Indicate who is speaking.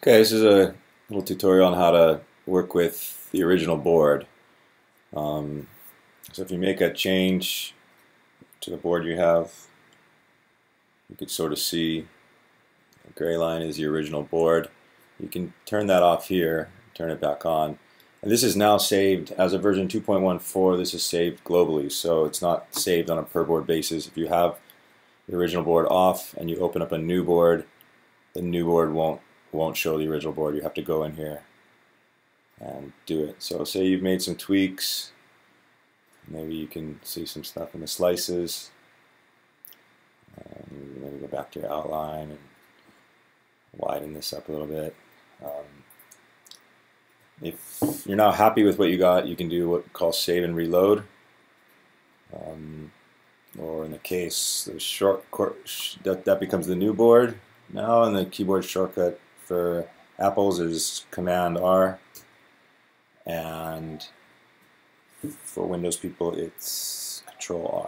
Speaker 1: Okay, this is a little tutorial on how to work with the original board. Um, so if you make a change to the board you have, you could sort of see the gray line is the original board. You can turn that off here, turn it back on. And this is now saved as a version 2.14. This is saved globally, so it's not saved on a per board basis. If you have the original board off and you open up a new board, the new board won't won't show the original board. You have to go in here and do it. So say you've made some tweaks. Maybe you can see some stuff in the slices. And maybe go back to your outline and widen this up a little bit. Um, if you're not happy with what you got, you can do what we call save and reload. Um, or in the case, the short that, that becomes the new board now, and the keyboard shortcut for Apples is Command R, and for Windows people it's Control R.